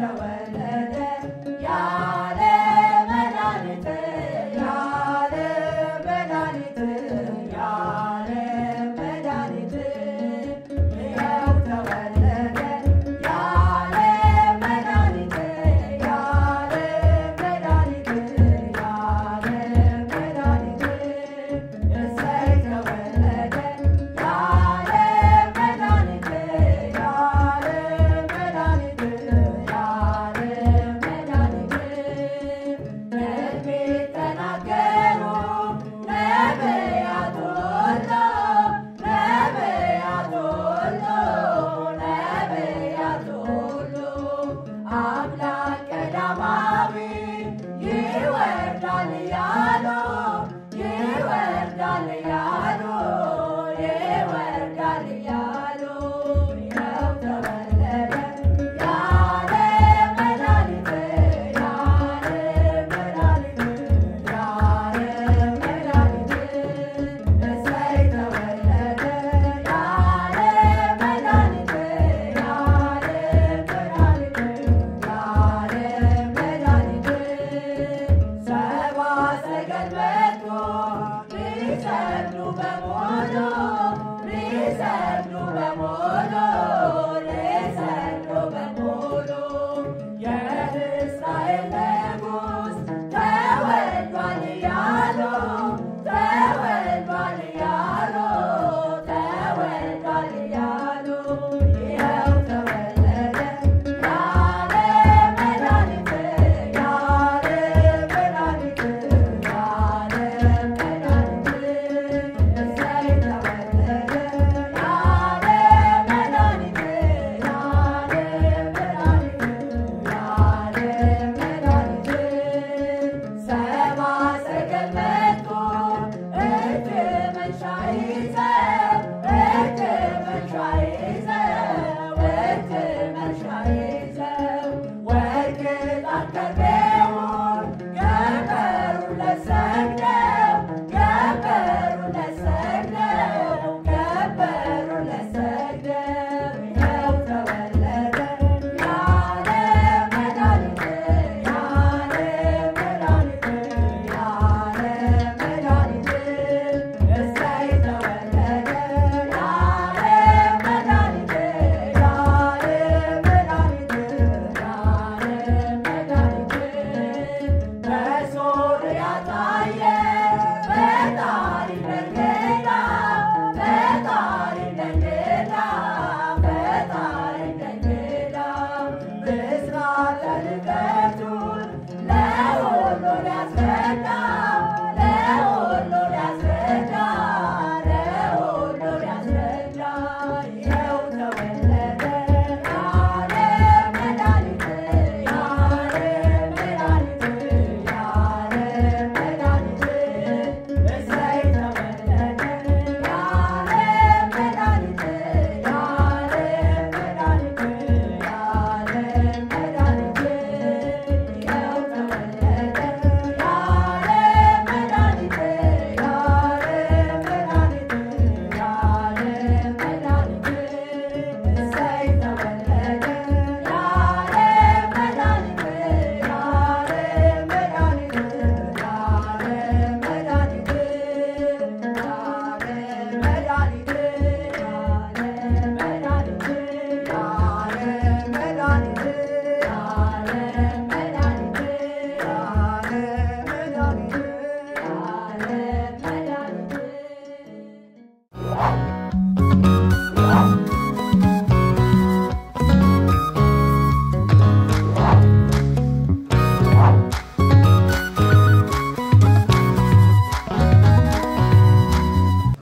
la Habla. Preserve, Luba Bodo, preserve. Thank you. Yeah.